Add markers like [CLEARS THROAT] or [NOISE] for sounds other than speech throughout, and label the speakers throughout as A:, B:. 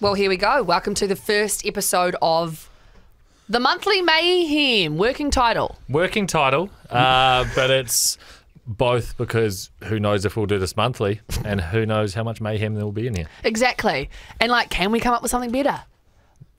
A: Well, here we go. Welcome to the first episode of the monthly mayhem. Working title.
B: Working title, uh, [LAUGHS] but it's both because who knows if we'll do this monthly and who knows how much mayhem there will be in here.
A: Exactly. And like, can we come up with something better?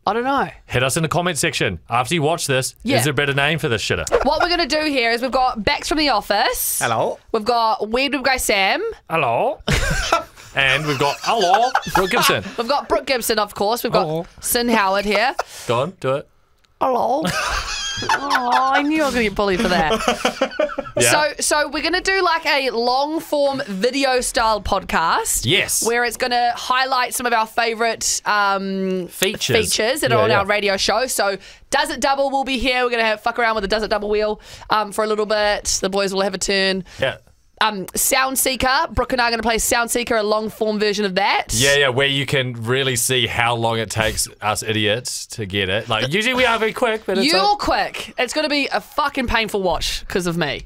A: I don't know.
B: Hit us in the comment section after you watch this.
A: Yeah.
B: Is there a better name for this shitter?
A: What we're going to do here is we've got Bex from the office.
C: Hello.
A: We've got Weird With Guy Sam.
B: Hello. [LAUGHS] and we've got hello, Brooke Gibson. [LAUGHS]
A: We've got Brooke Gibson, of course. We've got
C: Hello.
A: Sin Howard here.
B: Go on, do it.
A: Hello. [LAUGHS] oh, I knew I was going to get bullied for that. [LAUGHS]
B: Yeah.
A: So, so we're going to do like a long form video style podcast.
B: Yes.
A: Where it's going to highlight some of our favorite um,
B: Features.
A: features that
B: Yeah,
A: are on
B: yeah.
A: our radio show. So, Does It Double will be here. We're going to have fuck around with the Does It Double wheel um, for a little bit. The boys will have a turn.
B: Yeah.
A: Um, Sound Seeker. Brooke and I are going to play Sound Seeker, a long form version of that.
B: Yeah, yeah, where you can really see how long it takes us idiots to get it. Like usually we are very quick, but it's
A: You're
B: like-
A: quick. It's going to be a fucking painful watch because of me.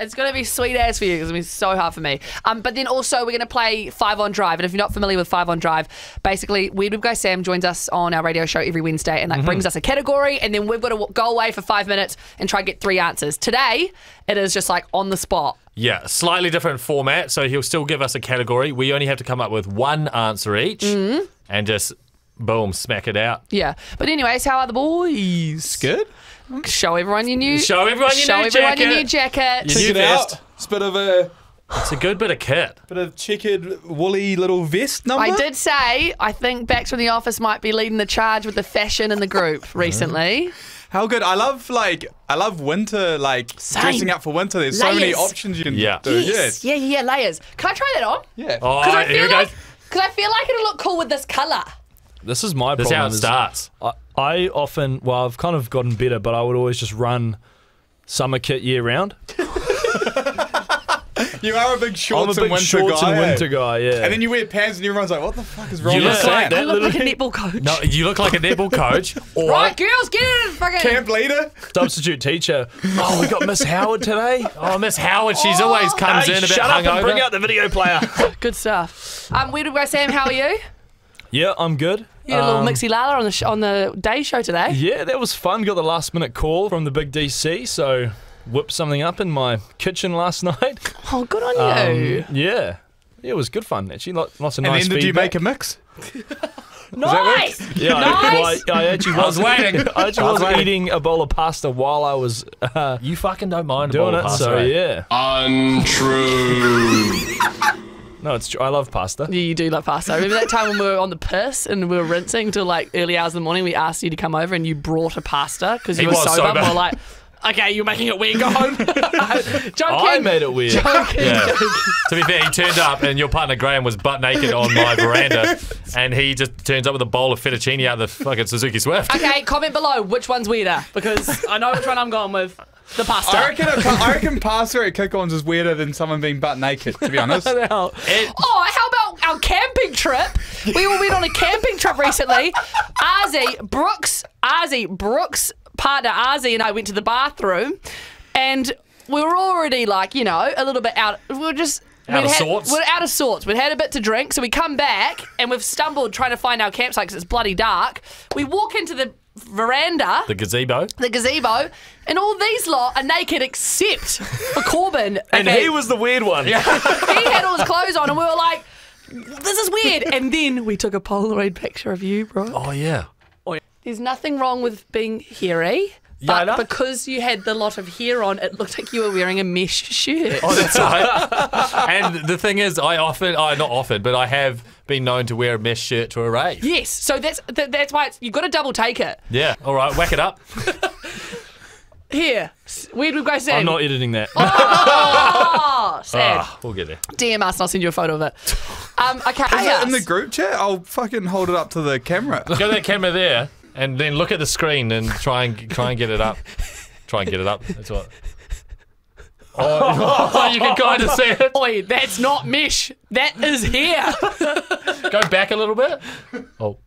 A: It's going to be sweet ass for you because it's going to be so hard for me. Um, but then also, we're going to play Five on Drive. And if you're not familiar with Five on Drive, basically, Weird Guy Sam joins us on our radio show every Wednesday and like brings us a category. And then we've got to go away for five minutes and try and get three answers. Today, it is just like on the spot.
B: Yeah, slightly different format. So he'll still give us a category. We only have to come up with one answer each
A: Mm-hmm.
B: and just boom, smack it out.
A: Yeah. But, anyways, how are the boys?
C: Good.
A: Show everyone your new.
B: Show everyone your
A: show
B: new
A: everyone your
B: jacket.
A: new jacket.
B: Your new
C: it
B: vest.
C: out. It's a bit of a
B: It's a good bit of kit.
C: bit of checkered woolly little vest number.
A: I did say I think Bex from the office might be leading the charge with the fashion in the group recently.
C: How good! I love like I love winter like
A: Same.
C: dressing up for winter. There's so many options you can
B: Yeah.
C: do.
A: Yes. Yeah, yeah, yeah, layers. Can I try that on?
C: Yeah. Yeah.
B: Oh,
A: Because I
B: here
A: feel
B: we go.
A: like because I feel like it'll look cool with this colour.
D: This is my
B: This is how it
D: is
B: starts.
D: I, I often, well, I've kind of gotten better, but I would always just run summer kit year round. [LAUGHS] [LAUGHS]
C: You are a big
D: I'm a
C: shorts
D: big
C: and winter
D: shorts
C: guy.
D: and
C: eh?
D: winter guy, yeah.
C: And then you wear pants and everyone's like, "What the fuck is wrong
B: You
C: with
B: look
C: Sam?"
B: like
A: I look like a netball coach.
B: No, you look like a netball coach. [LAUGHS] Or
A: Right, girls, get in, fucking.
C: Camp leader.
D: substitute teacher. Oh, we got Miss Howard today.
B: Oh, Miss Howard, she's always comes
D: Hey,
B: in a bit
D: shut up
B: hungover.
D: and bring out the video player. [LAUGHS]
A: Good stuff. Um, where do we go, Sam? How are you?
D: yeah, I'm good.
A: You had a little
D: Um,
A: mixy lala on the sh- on the day show today.
D: Yeah, that was fun. Got the last minute call from the big DC, so whipped something up in my kitchen last [LAUGHS] night.
A: Oh, good on you.
D: Um, yeah. Yeah, it was good fun. Actually, Lot- lots of
C: And
D: nice
C: then did you make a mix?
A: nice.
D: Yeah, I-
A: Nice.
D: well, I, [LAUGHS] I actually
B: I was waiting.
D: I actually
B: was
D: was eating a bowl of pasta while I was uh,
B: You fucking don't mind a
D: doing
B: bowl
D: it.
B: of pasta,
D: So
B: eh?
D: yeah,
E: Untrue. [LAUGHS]
D: no, it's true. I love pasta.
A: Yeah, you do love pasta. I remember that time when we were on the piss and we were rinsing till like early hours in the morning. We asked you to come over and you brought a pasta because you
B: He
A: were
B: was
A: sober.
B: sober.
A: And we're like, okay, you're making it weird. Go home. [LAUGHS] Joking.
D: I made it weird.
A: Joking.
B: Yeah. [LAUGHS] to be fair, he turned up and your partner Graham was butt naked on my veranda, and he just turns up with a bowl of fettuccine out of the fucking Suzuki Swift.
A: Okay, comment below which one's weirder because I know which one I'm going with. The pasta.
C: I reckon, a, pa- reckon pasta at kick-ons is weirder than someone being butt naked. To be honest. [LAUGHS]
B: It-
A: Oh, how about our camping trip? We all went on a camping trip recently. Ozzy, Brooks, Ozzy, Brooks, partner Ozzy and I went to the bathroom and we were already like, you know, a little bit out. We were just.
B: Out of
A: had,
B: sorts?
A: We're out of sorts. We'd had a bit to drink, so we come back and we've stumbled trying to find our campsite because it's bloody dark. We walk into the veranda
B: the gazebo.
A: the gazebo, and all these lot are naked except for Corbin. [LAUGHS]
D: And
A: Okay,
D: he was the weird one. Yeah. [LAUGHS]
A: he had all his clothes on, and we were like, "This is weird." And then we took a Polaroid picture of you, bro.
B: Oh yeah.
A: There's nothing wrong with being hairy. But
B: know.
A: because you had the lot of hair on, it looked like you were wearing a mesh shirt.
B: Oh, that's right. [LAUGHS] and the thing is, I often, oh, not often, but I have been known to wear a mesh shirt to a rave.
A: Yes, so that's th- that's why it's, you've got to double take it.
B: Yeah. All right, whack it up. [LAUGHS]
A: Here, s- where do we go, Sam?
D: I'm not editing that.
A: Oh, [LAUGHS] Sam.
B: Ah, we'll get there.
A: DM us and I'll send you a photo of it. Um, okay,
C: Is it in the group chat? I'll fucking hold it up to the camera.
B: Go that camera there, and then look at the screen and try and try and get it up. Try and get it up. That's what. Oh, [LAUGHS] oh you can kind of see it.
A: That's not mesh. That is hair. [LAUGHS]
B: Go back a little bit. Oh.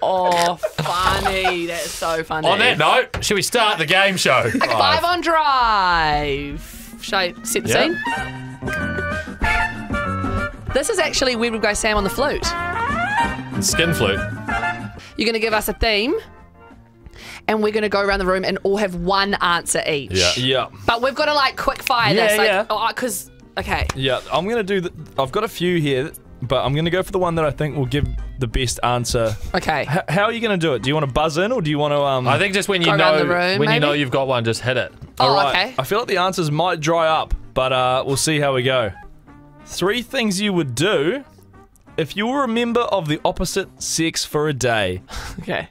A: Oh, funny. That's so funny.
B: On that note, should we start the game show? [LAUGHS]
A: Five on drive. Shall I set the
B: Yeah.
A: scene? This is actually Where Would Go Sam on the flute.
B: Skin flute.
A: You're going to give us a theme, and we're going to go around the room and all have one answer each.
B: Yeah.
D: Yeah.
A: But we've got to like quick fire
D: Yeah,
A: this. Like,
D: yeah.
A: Because, okay.
D: Yeah, I'm gonna do. The, I've got a few here, but I'm gonna go for the one that I think will give the best answer.
A: Okay.
D: H- how are you gonna do it? Do you want to buzz in or do you want to? Um,
B: I think just when you know
A: the room,
B: when you know you've got one, just hit it.
A: Oh,
D: Alright,
A: okay.
D: I feel like the answers might dry up, but uh, we'll see how we go. Three things you would do if you were a member of the opposite sex for a day. [LAUGHS]
A: Okay.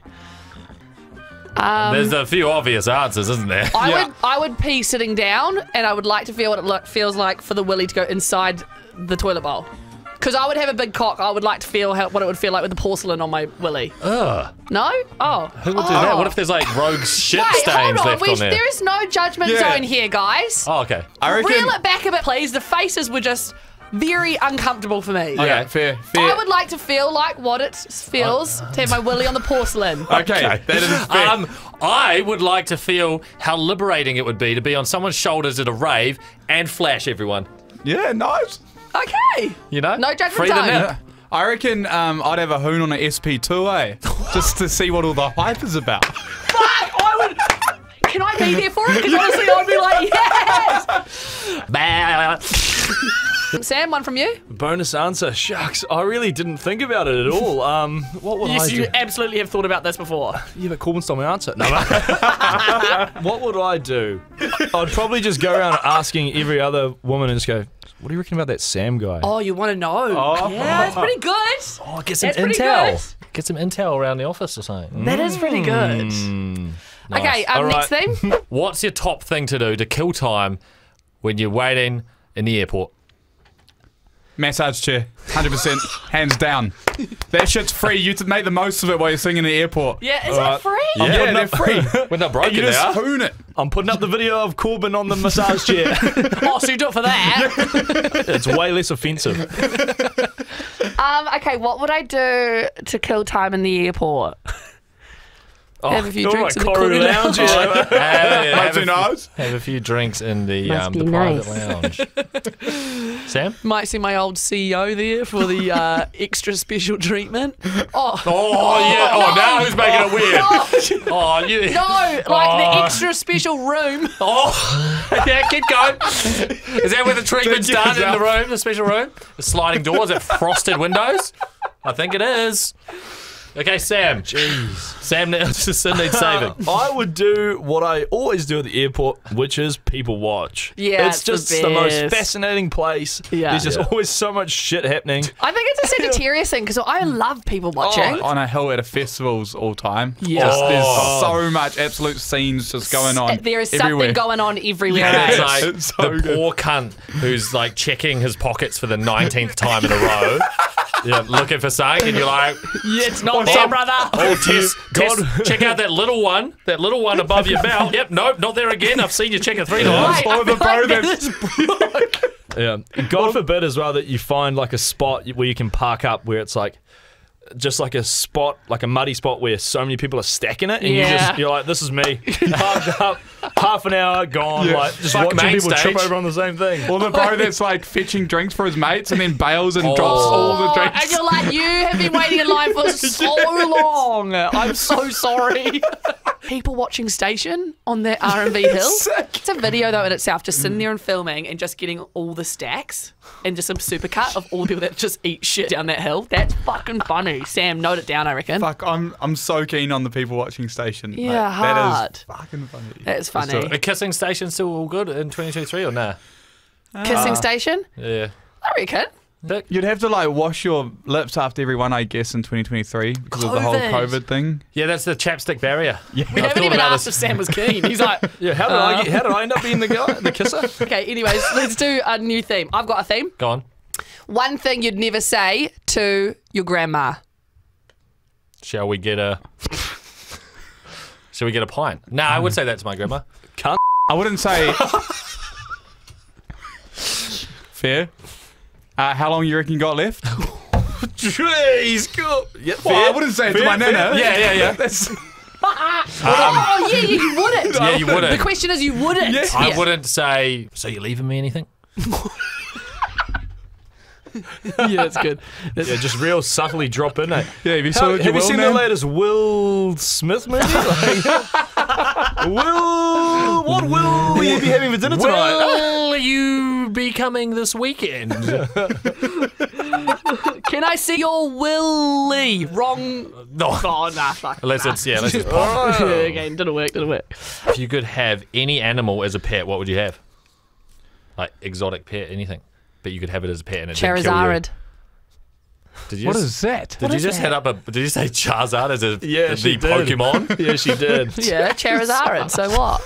A: Um,
B: There's a few obvious answers, isn't there?
A: I
D: Yeah.
A: would I would pee sitting down, and I would like to feel what it look, feels like for the willy to go inside the toilet bowl. Because I would have a big cock, I would like to feel how, what it would feel like with the porcelain on my willy.
B: Ugh.
A: No? Oh.
B: Who would do that? What if there's like rogue shit
A: Wait, hold
B: stains
A: on.
B: left
A: We,
B: on there?
A: there is no judgment
C: Yeah.
A: zone here, guys.
B: Oh, okay.
C: I reckon.
A: Reel it back a bit, please. The faces were just very uncomfortable for me.
C: Yeah,
B: Okay.
C: fair,
A: I would like to feel like what it feels to have my willy on the porcelain. [LAUGHS]
C: okay, that is [LAUGHS] fair.
B: Um, I would like to feel how liberating it would be to be on someone's shoulders at a rave and flash everyone.
C: yeah, nice.
A: Okay.
B: You know?
A: No judgment
B: Free the
A: zone.
B: nip.
C: I reckon um, I'd have a hoon on an SP2, eh? Just to see what all the hype is about.
A: Fuck, I would. Can I be there for it? Because honestly, I'd be like, yes. [LAUGHS]
B: Bah.
A: Sam, one from you.
D: Bonus answer. Shucks, I really didn't think about it at all. Um, what would I
A: Yes,
D: do?
A: you absolutely have thought about this before. [LAUGHS]
D: Yeah, but Corbin stole my answer. No, no. [LAUGHS] what would I do? I'd probably just go around asking every other woman and just go, "What do you reckon about that Sam guy?"
A: Oh, you want to know?
C: Oh.
A: Yeah, that's pretty good.
B: Oh, get some
A: That's pretty
B: intel. Get some intel around the office or something.
A: That is pretty good. Okay, um,
D: All
A: next thing. [LAUGHS]
B: What's your top thing to do to kill time when you're waiting in the airport?
C: Massage chair, 100%, hands down. That shit's free. You to make the most of it while you're singing in the airport.
A: Yeah, is
D: All
A: it free?
D: I'm
C: Yeah,
D: putting
C: they're
D: up-
C: free. [LAUGHS]
B: When they're
C: you
B: broken, they
C: just
B: are.
C: hoon it.
D: I'm putting up the video of Corbin on the massage chair. [LAUGHS]
A: Oh, so you do it for that? [LAUGHS]
D: it's way less offensive.
A: um, okay, what would I do to kill time in the airport? Have a few drinks
D: right,
A: in the
D: Koru
A: Koru
D: lounge.
A: lounge. [LAUGHS]
B: have, have
C: Make
B: a few- have a few drinks in the, um,
E: be
B: the private lounge. [LAUGHS] Sam?
A: Might see my old CEO there for the uh, [LAUGHS] extra special treatment. Oh,
B: Oh, yeah. Oh, now who's making it weird?
A: no,
B: Oh, you.
A: no, like
B: Oh.
A: the extra special room.
B: Oh, yeah, keep going. Is that where the treatment's
C: Thank you,
B: done in the room, the special room? The sliding doors, that frosted windows? I think it is. Okay, Sam. Jeez. Sam needs Sid needs saving. [LAUGHS]
D: I would do what I always do at the airport, which is people watch.
A: Yeah,
D: it's
A: it's the
D: just the, most fascinating place.
A: Yeah.
D: There's just
B: Yeah.
D: always so much shit happening.
A: I think it's a Sagittarius thing because I love people watching.
C: On a hill at a festival's all time.
A: Yeah.
C: Just, there's
B: Oh.
C: so much absolute scenes just going on.
A: there is
C: everywhere.
A: something going on everywhere.
B: And it's
A: eh?
B: like
C: It's so
B: the
C: good.
B: poor cunt who's like checking his pockets for the 19th time in a row. Yeah, looking for something, and you're like,
A: yeah, it's not there, brother.
B: oh, test,
D: God.
B: test, check out that little one, that little one above your belt. Yep, nope, not there again. I've seen you check it three times.
A: Wait, I
C: Or the
A: feel like
C: bro
A: that
C: that's-
A: broke.
D: Yeah. God forbid as well that you find like a spot where you can park up where it's like just like a spot, like a muddy spot where so many people are stacking it, and you just you're like, "This is me." [LAUGHS] Parked up, half an hour gone,
C: Yeah.
D: like just
B: Fuck
D: watching
B: main
D: people trip over on the same thing.
C: Or the bro [LAUGHS] that's like fetching drinks for his mates and then bails and oh. drops all the
A: Oh,
C: drinks.
A: and you're like, you have been waiting in line for [LAUGHS] so long. I'm so sorry. People watching Station on that R&B hill.
C: Sick.
A: It's a video though in itself, just sitting there and filming and just getting all the stacks and just some supercut of all the people that just eat shit down that hill. That's fucking funny. Sam, note it down. I reckon.
C: Fuck, I'm I'm so keen on the people watching station.
A: Yeah,
C: That
A: hard.
C: is fucking funny.
A: That's funny.
C: it.
B: The kissing station still all good in 2023 or nah?
A: Kissing uh, Station.
B: Yeah.
A: I reckon.
B: Dick?
C: You'd have to like wash your lips after every one, I guess, in 2023 because of the whole
A: COVID.
C: COVID thing.
B: Yeah, that's the chapstick barrier.
C: Yeah.
A: We haven't
B: thought
A: even
B: about
A: asked
B: this.
A: if Sam was keen. He's like, [LAUGHS]
D: Yeah, how did I uh, get, how did I end up being the guy, the kisser? [LAUGHS]
A: okay. Anyways, let's do a new theme. I've got a theme.
B: Go on.
A: One thing you'd never say to your grandma.
B: Shall we get a? Shall we get a pint? Nah, I would say that to my grandma.
C: I wouldn't say. [LAUGHS] Fair. Uh, how long you reckon you got left? [LAUGHS]
D: Jeez, cool. Yeah,
C: Well, I wouldn't say it to my nana.
B: Yeah, yeah, yeah. [LAUGHS]
C: That's, [LAUGHS]
A: oh yeah, yeah, you wouldn't.
B: Yeah, you wouldn't.
A: The question is, you wouldn't.
C: Yeah.
B: I
A: Yeah.
B: wouldn't say. So you leaving me anything? [LAUGHS]
A: yeah, it's good.
D: Yeah, just real subtly drop in it. Eh?
C: Yeah, have you
D: How,
C: saw
D: have you
C: will
D: seen
C: name?
D: the latest Will Smith movie? [LAUGHS] Like, Will, what will will you be having for dinner tonight?
B: Will you be coming this weekend? [LAUGHS]
A: Can I see your Willy? Wrong.
B: no.
A: Oh, nah, fuck.
B: Unless
A: nah.
B: it's yeah, unless it's oh. pop.
A: okay, didn't work, didn't work.
B: If you could have any animal as a pet, what would you have? Like exotic pet, anything. But you could have it as a pet and it didn't kill you.
A: Charizard.
B: Did you
C: What
B: just,
C: is that?
B: Did you
A: is
B: just
A: that?
B: head up a? Did you say Charizard as a [LAUGHS]
D: Yeah,
B: the
D: she did.
B: Pokemon? [LAUGHS]
D: Yeah, she did. [LAUGHS]
A: Yeah, Charizard. So what?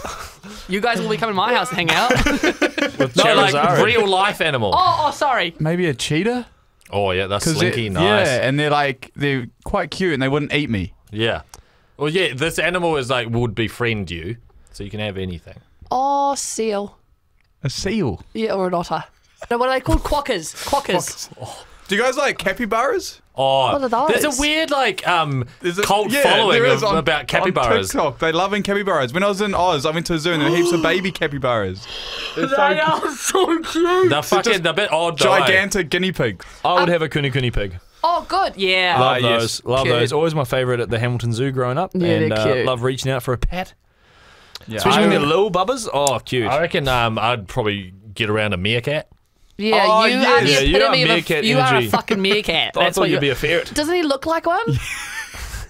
A: You guys will be coming to my house to hang out.
D: With
B: no, like
D: Charizard.
B: real life animal. Oh,
A: Oh, oh, sorry.
C: Maybe a cheetah?
B: Oh yeah, that's
C: 'Cause
B: slinky,
C: it-
B: nice.
C: Yeah, and they're like they're quite cute and they wouldn't eat me.
B: Yeah. Well, yeah, this animal is like would befriend you, so you can have anything.
A: Oh, seal.
C: A seal.
A: Yeah, or an otter. No, what are they called? Quackers. Quackers.
C: Do you guys like capybaras?
B: Oh,
A: What are those?
B: there's a weird like um
C: There's a
B: cult
C: yeah,
B: following of,
C: on-
B: about capybaras.
C: On TikTok, they love in capybaras. When I was in Oz, I went to a zoo and there were heaps of baby capybaras. They're so
A: are [LAUGHS] so cute.
B: They're fucking they're a bit odd, though,
C: gigantic guinea pigs.
D: I would have a kunekune pig.
A: Oh, good. Yeah.
D: Love
C: yes.
D: those. Love
A: Cute.
D: those. Always my favourite at the Hamilton Zoo growing up.
A: Yeah,
D: and
A: they're
D: uh,
A: cute.
D: love reaching out for a pet.
C: Yeah,
D: Especially
C: I-
D: when they're little bubbers. Oh, cute.
B: I reckon um I'd probably get around a meerkat.
A: Yeah,
C: Oh,
A: you
C: yes.
A: are the
D: Yeah, you are
A: a,
D: meerkat
A: You are a fucking meerkat. [LAUGHS]
D: I
A: That's
D: thought
A: what
D: you'd be a ferret. [LAUGHS]
A: Doesn't he look like one? [LAUGHS]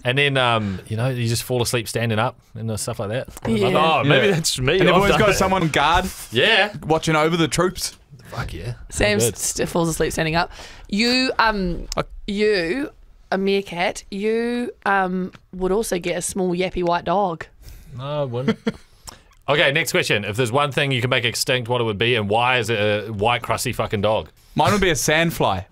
B: And then, um, you know, you just fall asleep standing up and stuff like that.
A: Yeah.
D: Oh, maybe
C: Yeah.
D: that's me.
C: and they've
D: I've
C: always got
D: it.
C: someone on guard
B: Yeah.
C: watching over the troops.
B: Fuck yeah.
A: Sam st- falls asleep standing up. You, um, you, a meerkat. You, um, would also get a small yappy white dog.
B: No, I wouldn't. Okay, next question. If there's one thing you can make extinct, what it would be, and why is it a white, crusty fucking dog?
C: Mine would be a sandfly.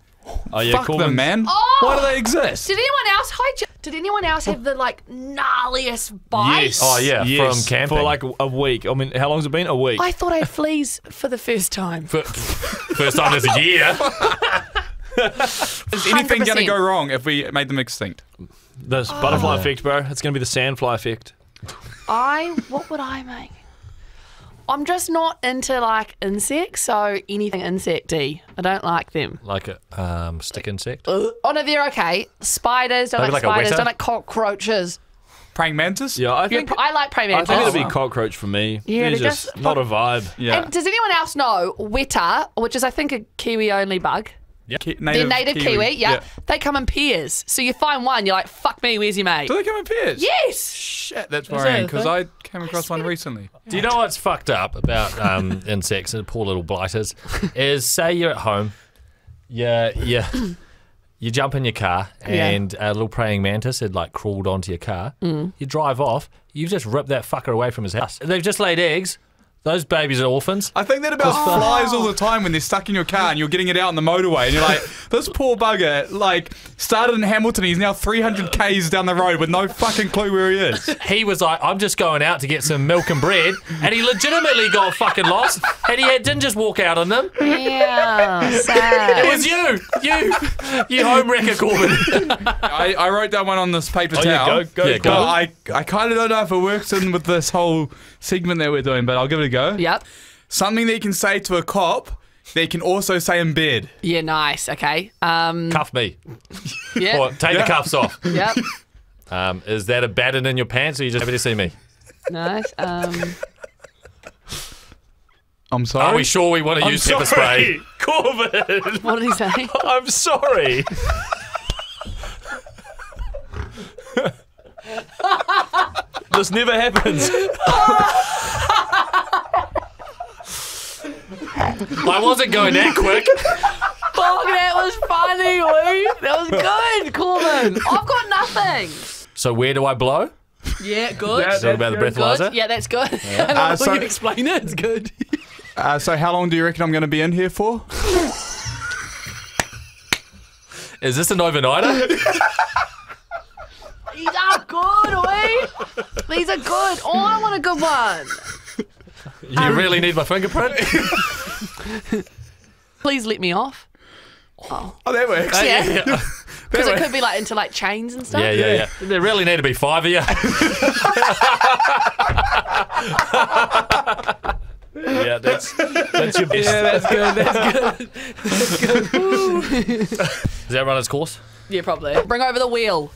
D: Oh, yeah,
C: Fuck
D: cool.
C: them, man.
A: Oh!
C: Why do they exist?
A: Did anyone else? Hi, Jo- did anyone else have the like gnarliest bite?
D: Yes.
B: Oh, yeah,
D: yes.
B: from camping.
D: For like a week. I mean, how long's it been? A week.
A: I thought I had fleas for the first time.
B: F- First time this year. [LAUGHS]
C: Is anything going to go wrong if we made them extinct?
D: This oh. butterfly effect, bro. It's going to be the sandfly effect.
A: I what would I make? I'm just not into like insects, so anything insecty. I don't like them.
B: Like a um, stick insect.
A: Oh no, they're okay. Spiders, don't
B: Maybe
A: like,
B: like a
A: spiders,
B: weta?
A: don't like cockroaches.
C: Praying mantis?
D: Yeah, I
A: Yeah,
D: think.
A: I like praying mantis.
D: I
A: mantis.
D: think it'll be cockroach for me.
A: Yeah,
D: They're
A: they're
D: just,
A: just-
D: not a vibe.
C: Yeah.
A: And does anyone else know weta, which is I think a Kiwi only bug?
C: Ki-
A: They're native Kiwi, yeah. They come in pairs. So you find one, you're like, fuck me, where's your mate?
C: Do they come in pairs?
A: Yes!
C: Shit, that's
D: that
C: worrying
D: a
C: because
D: thing?
C: I came across one recently.
B: Do you know what's fucked up about um, [LAUGHS] insects and poor little blighters? [LAUGHS] Is say you're at home, yeah, yeah, you jump in your car
A: Yeah.
B: and a little praying mantis had like crawled onto your car.
A: Mm.
B: You drive off, you've just ripped that fucker away from his house. They've just laid eggs. Those babies are orphans.
C: I think that about flies all the time when they're stuck in your car and you're getting it out on the motorway and you're like, this poor bugger, like, started in Hamilton, he's now 300 Ks down the road with no fucking clue where he is.
B: He was like, I'm just going out to get some milk and bread, and he legitimately got fucking lost, and he had, didn't just walk out on them.
A: Yeah,
B: It was you, you, you home wrecker, Corbin.
C: I, I wrote down one on this paper
D: Oh, yeah, go, go,
B: Yeah,
D: go.
C: But I, I kind of don't know if it works in with this whole segment that we're doing, but I'll give it a go.
A: yep.
C: Something that you can say to a cop that you can also say in bed.
A: Yeah, nice. Okay. Um,
B: Cuff me, [LAUGHS]
A: yeah.
B: or take the cuffs off. [LAUGHS]
A: Yep.
B: Um, is that a batten in your pants, or you just happy to see me?
A: Nice. Um,
C: I'm sorry.
B: Are we sure we want to
D: I'm
B: use pepper spray?
D: sorry, [LAUGHS] Corbin.
A: what did he say?
D: I'm sorry. this never happens.
B: I wasn't going that quick.
A: Fuck, that was funny, Wee. That was good, Corbin. I've got nothing.
B: So where do I blow?
A: Yeah, good.
C: That-
B: Is that about the breathalyzer?
A: Good. Yeah, that's good. and [LAUGHS]
C: Uh, so-
A: you explain it, it's good.
C: Uh, so how long do you reckon I'm going to be in here for?
B: Is this an overnighter?
A: These are good, Wee. These are good. Oh, I want a good one.
B: You really need my fingerprint? [LAUGHS] [LAUGHS]
A: Please let me off.
C: Oh, that works. [LAUGHS]
A: Yeah.
B: yeah, [LAUGHS]
A: Because it could be like into like chains and stuff.
B: yeah, yeah, yeah. There really need to be five of you.
D: Yeah, that's that's your best.
A: Yeah, that's good. That's good. That's good.
B: Does that run its course?
A: Yeah, probably. Bring over the wheel.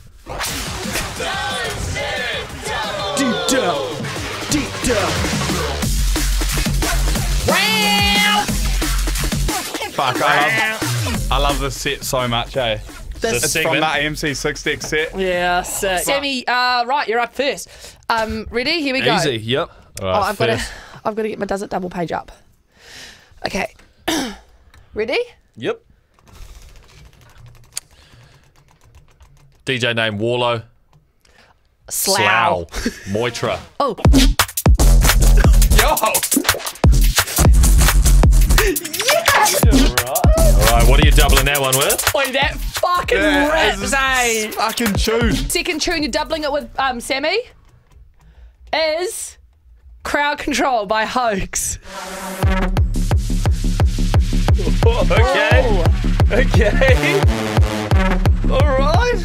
D: Deep down, deep down.
C: Fuck, I love, I love this set so much, eh?
B: This
C: It's from that AMC 6 deck set.
A: Yeah, sick. Sammy, uh, right, you're up first. Um, ready? Here we go.
D: Easy. Yep.
B: All
A: Oh, I've got to. I've got to get my does it double page up. Okay. [CLEARS THROAT] ready?
D: Yep.
B: DJ name Warlow.
A: Slough.
B: Moitra.
A: Oh, [LAUGHS]
C: Yo!
B: That one with?
A: boy, that fucking
C: Yeah,
A: rips,
C: it's
A: eh?
C: Fucking tune.
A: Second tune you're doubling it with, um, Sammy, is Crowd Control by Hoax. [LAUGHS]
D: Okay. Okay. All right.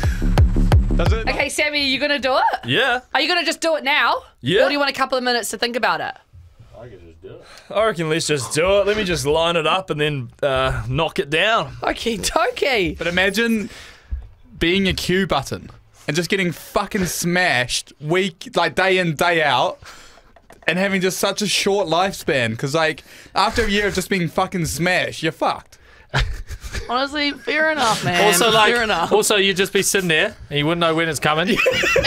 C: Does it?
A: Okay, Sammy, are you gonna do it?
D: Yeah.
A: Are you gonna just do it now?
D: Yeah.
A: Or do you want a couple of minutes to think about it?
D: I reckon let's just do it. Let me just line it up and then uh, knock it down.
A: Okay, dokie.
C: But imagine being a cue button and just getting fucking smashed week, like day in, day out, and having just such a short lifespan. Because, like, after a year of just being fucking smashed, you're fucked. [LAUGHS]
A: Honestly, fair enough, man.
B: Also, like,
A: fair enough.
B: also you'd just be sitting there and you wouldn't know when it's coming. [LAUGHS]
A: and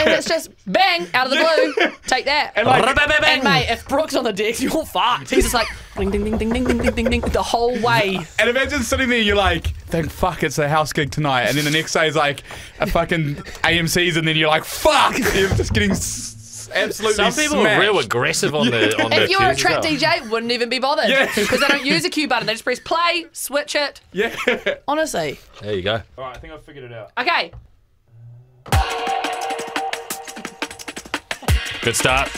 A: it's just bang out of the blue. Take that. And,
B: Bang.
A: mate, if Brooks on the decks, you're fucked. He's just like ding ding ding ding ding ding ding ding ding the whole way.
C: And imagine sitting there, you're like, thank fuck it's a house gig tonight. And then the next day is like a fucking AMC's, and then you're like, fuck! [LAUGHS] You're just getting s- absolutely
B: Some people
C: smashed.
B: are real aggressive on [LAUGHS] the on the
A: If you were a track
B: well.
A: DJ, wouldn't even be bothered.
C: Yeah.
A: Because they don't use a cue button. They just press play, switch it.
C: Yeah.
A: Honestly.
B: There you go.
D: All right, I think I've figured it out.
A: Okay.
B: Good start.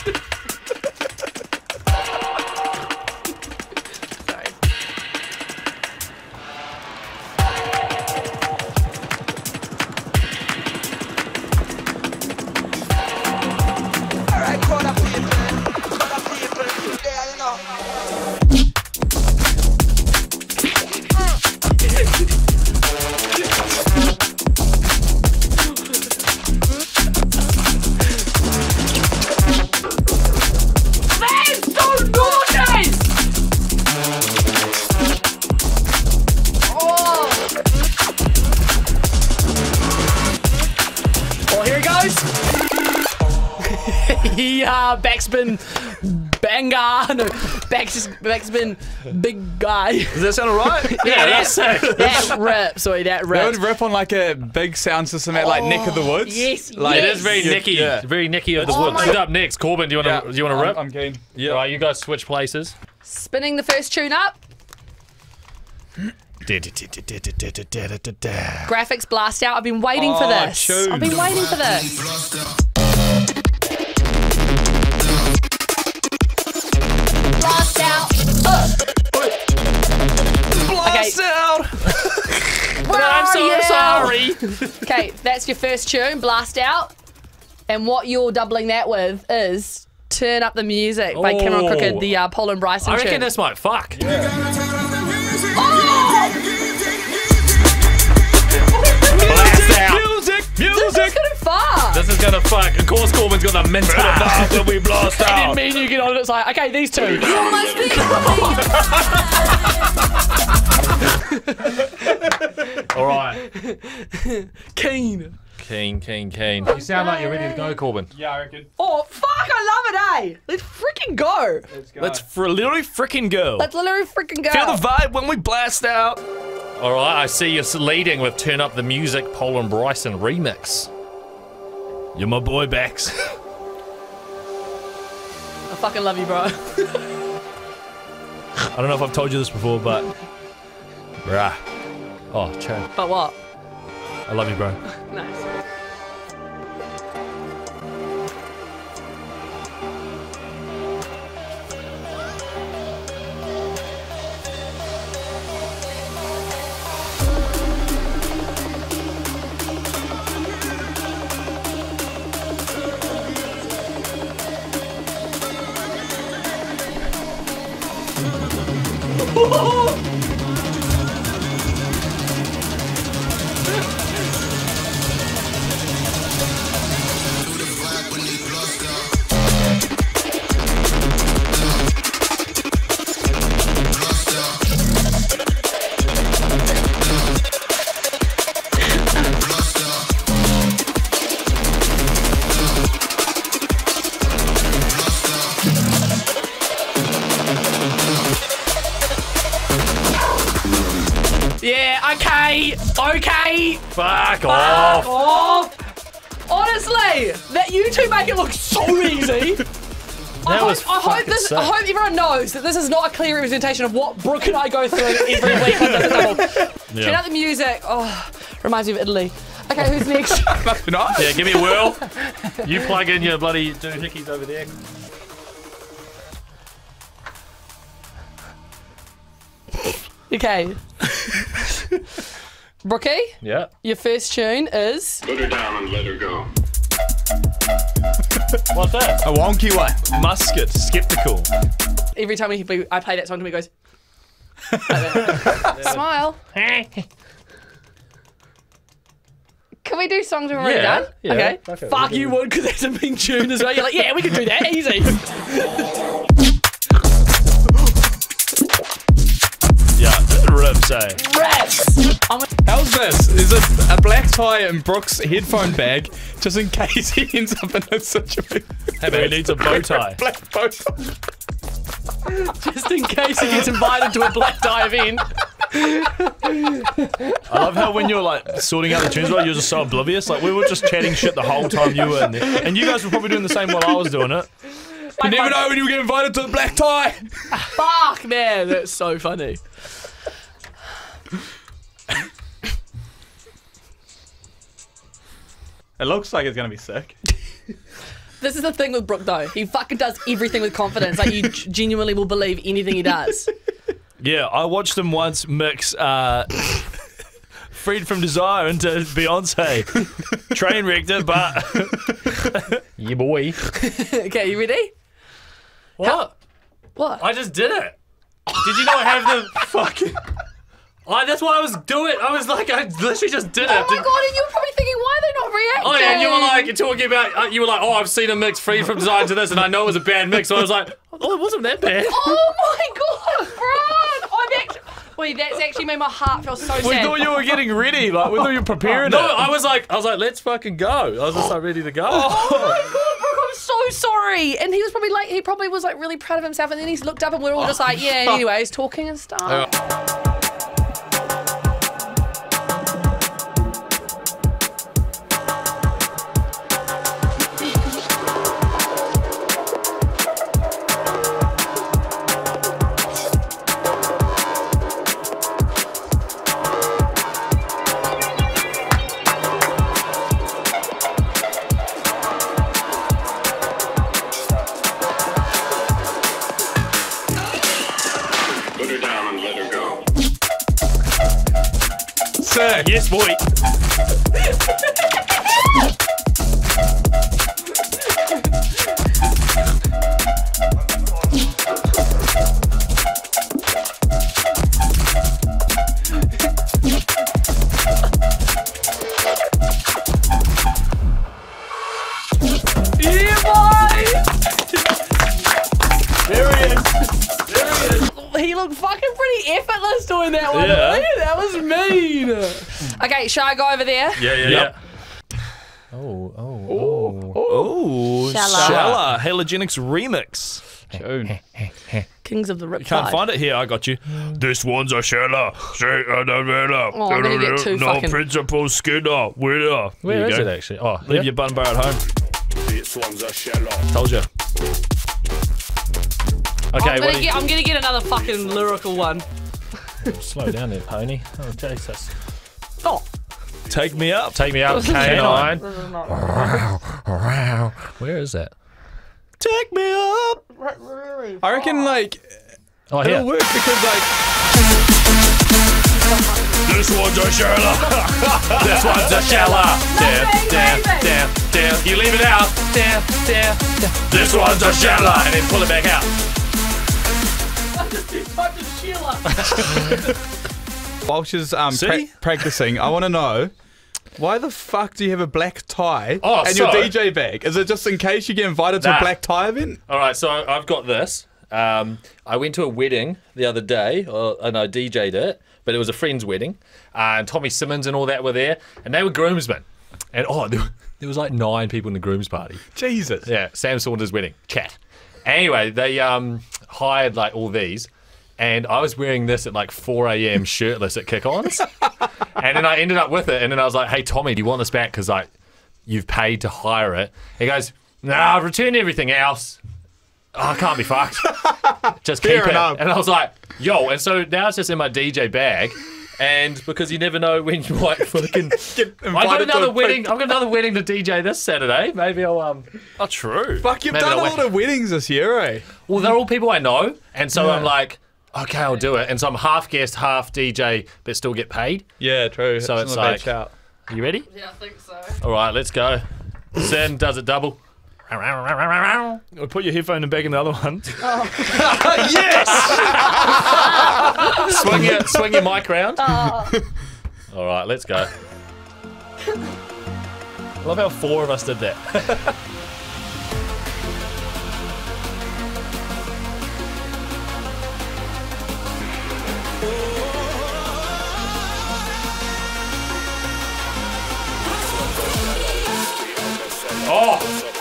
E: Yeah,
A: backspin, banger. No, backs, backspin, big guy.
D: Does that sound alright? [LAUGHS]
B: Yeah, that's sick.
A: That rips. Sorry, that
C: They
A: rips.
C: would rip on like a big sound system at like Neck of the Woods.
A: Oh, yes,
C: Like,
B: It is very Nicky,
C: Yeah.
B: very Nicky of the
A: Oh
B: woods. Who's up next? Corbin, do you want to
C: Yeah,
B: do you want to rip?
C: I'm, I'm keen.
B: yeah. All right, you guys switch places.
A: Spinning the first tune up. Graphics blast out. I've been waiting for
C: Oh,
A: this.
C: tune.
A: I've been waiting for this. Blast [LAUGHS] out. Where
B: I'm so
A: you?
B: sorry. [LAUGHS]
A: Okay, that's your first tune. Blast out. And what you're doubling that with is Turn Up the Music by Cameron
B: Oh.
A: Crooked, the uh, Paul and Bryson
B: I reckon
A: tune.
B: this might fuck. Blast out.
D: Music,
A: This is
D: music.
A: getting far.
B: This is gonna fuck. Of course, Corbin's got the mint.
D: After we blast out.
A: I didn't mean you get on it, it's like, okay, these two. [LAUGHS] [LAUGHS]
B: All right.
A: Keen.
B: Keen, keen, keen. You sound like you're ready to go, Corbin.
C: Yeah, I reckon.
A: Oh, fuck, I love it, eh? Let's freaking go.
C: Let's go.
D: Let's for literally freaking go.
A: Let's literally freaking go.
D: Feel the vibe when we blast out.
B: All right, I see you're leading with "Turn Up the Music" Paul and Bryson remix.
D: You're my boy, Bex. [LAUGHS]
A: I fucking love you, bro.
D: I don't know if I've told you this before, but
B: Rah. Oh, Chad.
A: But what?
B: I love you, bro. [LAUGHS]
A: nice.
B: Oh! [LAUGHS]
A: this is not a clear representation of what Brooke and I go through every week on this [LAUGHS] double. Turn out the music. Oh, reminds me of Italy. Okay, who's [LAUGHS] next?
C: Nothing nice.
B: Yeah, give me a whirl. [LAUGHS] You plug in your bloody doohickeys over there.
A: okay. Brookie,
B: Yeah.
A: your first tune is.
F: Put her down and let her go.
B: What's that?
C: A wonky one.
D: Musket, skeptical.
A: Every time we, we- I play that song to me, it goes. [LAUGHS] Smile. Can we do songs we've already
B: Yeah,
A: done?
B: yeah.
A: okay.
B: Fuck
A: Fuck
B: we'll
A: you
B: do-
A: would because that's a big tune as well. You're like, yeah, we can do that easy. [LAUGHS]
D: Yeah, ribs, eh?
A: Raps. I'm a-
C: How's this? Is it a black tie in Brooks' headphone bag just in case [LAUGHS] he ends up in a situation?
D: Hey, man, he needs a bow tie.
C: black bow tie. [LAUGHS]
A: just in case he gets invited to a black dive in.
D: I love how when you're like sorting out the tunes, right, you're just so oblivious. Like we were just chatting shit the whole time you were in there, and you guys were probably doing the same while I was doing it.
C: You never know when you get invited to a black tie.
A: Fuck, man. That's so funny.
C: It looks like it's gonna be sick. [LAUGHS]
A: This is the thing with Brooke, though. He fucking does everything with confidence. Like, you g- genuinely will believe anything he does.
D: Yeah, I watched him once mix uh, "Freed from Desire" into Beyonce. Train wrecked it, but
B: Yeah, boy. [LAUGHS]
A: okay, you ready?
B: What?
A: What?
B: I just did it. Did you not have the fucking? I, that's what I was doing. I was like, I literally just did it.
A: Oh my god, and you were probably thinking, why are they not reacting?
B: Oh yeah, and you were like talking about. Uh, you were like, oh, I've seen a mix free from design to this, and I know it was a bad mix. So I was like, oh, it wasn't that bad.
A: Oh my god, bro! I'm actually. Wait, that's actually made my heart feel so
D: we thought you were getting ready. Like we thought you were preparing
B: No,
D: it.
B: I was like, I was like, let's fucking go. I was just like ready to go.
A: Oh my god, Brooke, I'm so sorry. And he was probably like, he probably was like really proud of himself. And then he's looked up and we're all just like, yeah, [LAUGHS] anyways, talking and stuff.
D: Yes, boy. [LAUGHS]
A: okay, shall I go over there?
B: Yeah, yeah,
D: Yep.
B: yeah. Oh, oh, oh.
D: Oh,
A: Shalla.
D: Shalla Halogenix remix.
C: Tune.
A: Kings of the Riptide.
D: Can't find it here. I got you. This one's a Shalla. Say no, no,
A: Oh, I'm gonna get too
D: no
A: fucking-
D: principal skinner. Winner.
B: Where
D: There
B: is it actually? Oh,
D: Leave
B: yeah.
D: your button bar at home.
F: This one's a shell
D: Told you.
B: Okay,
A: I'm, gonna get, I'm gonna get another fucking lyrical one.
B: slow down there, pony. Oh, Jesus.
A: Oh,
D: Take me up.
B: Take me out, Kanine. Where is that?
D: Take me up.
C: I reckon like
B: Oh,
C: it'll
B: here.
C: work because like
D: This one's a Shalla. [LAUGHS]
B: This one's a sheller. Damn,
A: baby,
B: damn,
A: baby.
B: damn, damn. You leave it out. Damn, damn, damn. This one's a sheller. And then pull it back out.
A: I just did fucking Sheila.
C: While she's um pra- practicing, I want to know. Why the fuck do you have a black tie
B: Oh,
C: and your DJ bag? Is it just in case you get invited to a black tie event?
B: All right, so I've got this. Um, I went to a wedding the other day, uh, and I DJ'd it, but it was a friend's wedding, and Tommy Simmons and all that were there, and they were groomsmen. And oh, there, there was like nine people in the groom's party.
C: Jesus.
B: Yeah, Sam Saunders' wedding. Chat. Anyway, they um, hired like all these, and I was wearing this at like 4 a.m. shirtless at kick-ons, and then I ended up with it, and then I was like, "Hey Tommy, do you want this back? Because like you've paid to hire it." He goes, "Nah, return everything else." Oh, I can't be fucked. Just keep
C: Fair
B: it.
C: enough.
B: And I was like, "Yo!" And so now it's just in my DJ bag. And because you never know when you might fucking. [LAUGHS] I've got
C: invited to
B: another wedding. I've got another wedding to DJ this Saturday. Maybe I'll um.
D: Oh, true.
C: Fuck, you've
B: Maybe
C: done
B: I'll
C: a lot
B: wait.
C: of weddings this year, eh?
B: Well, they're all people I know, and so I'm like, okay, I'll do it. And so I'm half guest, half DJ, but still get paid.
C: Yeah, true.
B: So
C: That's
B: it's
C: a bad
B: like-
C: shout.
B: Are you ready?
A: Yeah, I think so.
B: All right, let's go. Sin does it double.
D: Or Put your headphone in back in the other one. [LAUGHS] [LAUGHS] [LAUGHS]
B: swing your swing your mic round. Oh. All right, let's go.
D: I love how four of us did that.
B: Oh,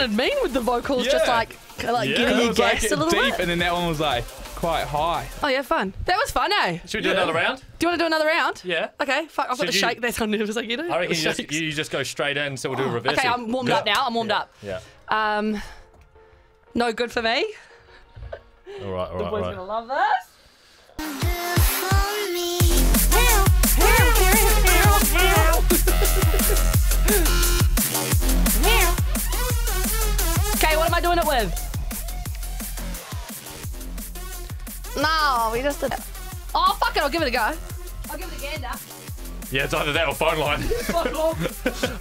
A: sounded mean with the vocals, just like like
D: Yeah,
A: getting
C: It
A: you
C: was like
A: gassed a little
C: deep,
A: bit.
C: and then that one was like quite high.
A: Oh yeah, fun. That was fun, eh?
B: should we do another round?
A: Do you want to do another round?
B: Yeah.
A: Okay, fuck. I've got
B: Should
A: to
B: you-
A: shake. That's how nervous I get.
B: I reckon you just, you just go straight in, so we'll do a [GASPS] reverse.
A: Okay, I'm warmed up now. I'm warmed up.
B: Yeah.
A: Um, no good for me.
B: All right, all right, all
A: Boys
B: right.
A: gonna love this. Okay, what am I doing it with? No, we just did it. Oh, fuck it, I'll give it a go. I'll give it a gander.
B: Yeah, it's either that or phone line. [LAUGHS] [LAUGHS] all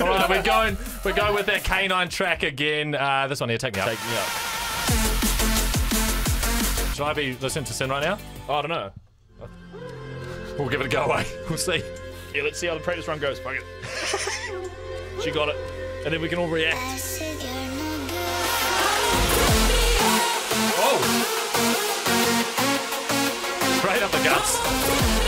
B: right, we're going, we're going with that Kanine track again. Uh, this one here, take me up.
D: Take me up.
B: Should I be listening to Sin right now?
D: Oh, I don't know.
B: We'll give it a go away. [LAUGHS] We'll see.
D: Yeah, let's see how the practice run goes. Fuck it. she got it. And then we can all react.
B: Guts.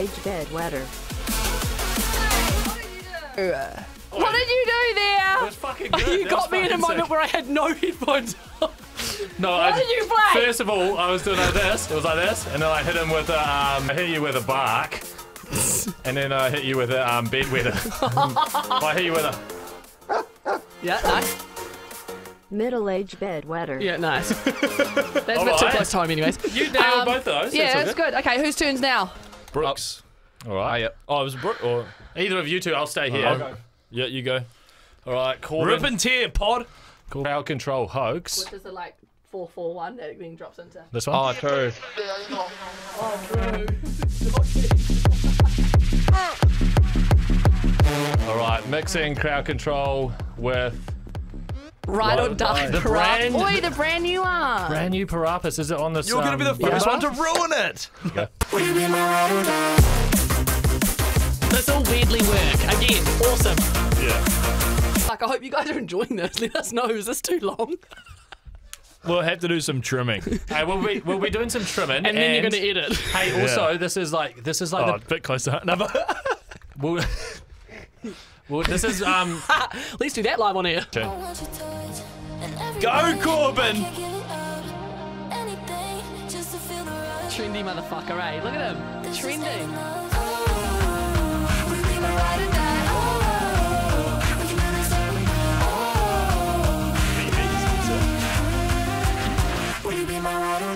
G: Middle-aged bedwetter.
A: What did you do there?
B: Fucking good. [LAUGHS]
A: You
B: That
A: got
B: was
A: me in a moment
B: sick.
A: where I had no [LAUGHS] headphones on.
B: No,
A: What
B: I,
A: did you play?
B: First of all, I was doing like this. It was like this, and then I hit him with a, um, I hit you with a bark, [LAUGHS] and then I hit you with a um, bedwetter. I hit you with a.
A: Yeah, nice.
G: Middle-aged bedwetter.
A: Yeah, nice. That's a bit too
B: Alright.
A: close to anyways.
B: You nailed
A: Um,
B: both those.
A: Yeah,
B: all
A: that's good. Okay, whose turns now?
D: Brooks. Oh.
B: All right.
D: Uh, oh, it was Brook or
B: Either of you two, I'll stay here.
D: I'll go. yeah, you go.
B: All right, Corbin.
D: Rip and tear, pod.
B: Crowd control hoax.
A: Which is the like four four one that then drops into.
B: This one.
C: Oh, oh, true.
B: All right, mixing crowd control with
A: Right
B: What?
A: or die.
B: The [LAUGHS]
A: Parap-
B: brand-
A: Oi, the brand new one.
B: brand new Parappas. Is it on this?
D: You're gonna be the
B: um,
D: first
B: yeah?
D: one to ruin it.
A: This all weirdly work. Again, awesome.
B: Yeah.
A: Fuck, fuck. I hope you guys are enjoying this. [LAUGHS] Let us know. Is this too long?
D: We'll have to do some trimming. [LAUGHS]
B: Hey, we'll be we'll be doing some trimming,
A: And then you're gonna edit.
B: Hey, also this is like this is like
D: Oh, a bit closer. No, but-
B: we'll, well, this is um [LAUGHS]
A: Let's do that live on air.
D: Go, Corbin!
A: Trendy motherfucker, eh? Look at him. Trending.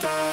A: Too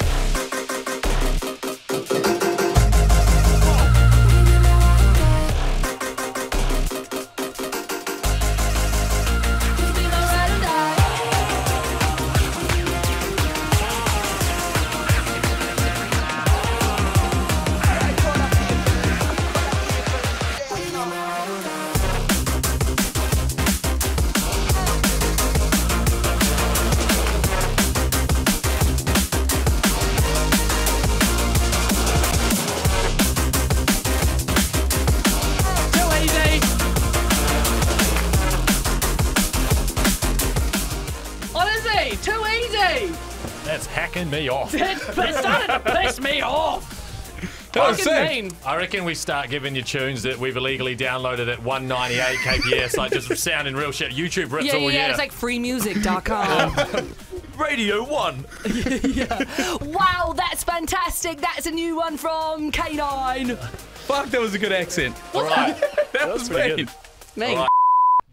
B: hacking me off.
A: It, it started to piss me off. [LAUGHS]
C: Oh, that was sick.
B: I reckon we start giving you tunes that we've illegally downloaded at 198 kps, like just [LAUGHS] sounding real shit. YouTube rips
A: Yeah, yeah,
B: all
A: yeah.
B: year.
A: It's like freemusic.com. [LAUGHS]
D: Radio 1. yeah.
A: wow, that's fantastic. That's a new one from Kanine.
C: Fuck, that was a good accent.
B: all right.
C: That was
D: pretty
C: mean.
D: good.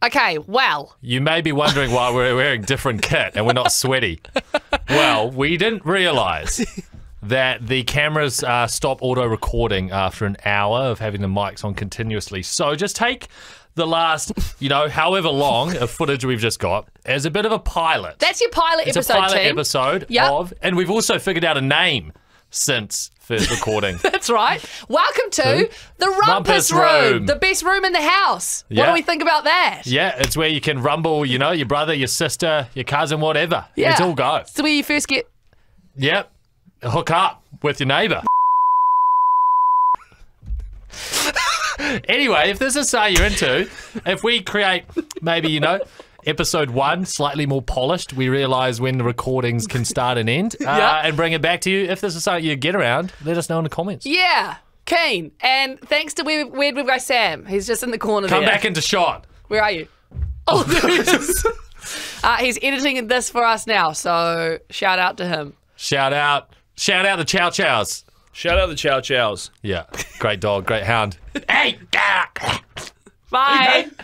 A: Okay, well,
B: You may be wondering why we're wearing different kit and we're not sweaty. Well, we didn't realize that the cameras uh, stop auto recording after an hour of having the mics on continuously. So just take the last, you know, however long of footage we've just got as a bit of a pilot.
A: that's your pilot
B: it's
A: episode,
B: a pilot
A: team.
B: episode
A: Yep.
B: of, and we've also figured out a name since first recording. [LAUGHS]
A: That's right. Welcome to the Rumpus,
B: Rumpus
A: room,
B: room.
A: the best room in the house. What do we think about that?
B: yeah, it's where you can rumble, you know, your brother, your sister, your cousin, whatever.
A: Yeah.
B: It's all go.
A: So where you first get
B: Yep. Hook up with your neighbour. [LAUGHS] anyway, if this is something you're into, if we create maybe, you know, episode one slightly more polished, we realise when the recordings can [LAUGHS] start and end uh,
A: Yeah.
B: and bring it back to you. If this is something you get around, let us know in the comments.
A: Yeah, keen. And thanks to Weird, Weird Web Guy Sam. He's just in the corner
B: Come
A: there.
B: back into shot.
A: Where are you? Oh, there he is. [LAUGHS] uh, he's editing this for us now, so shout out to him.
B: Shout out. Shout out the Chow Chows.
D: Shout out the Chow Chows.
B: Yeah. Great dog, great hound. [LAUGHS] hey!
A: Bye.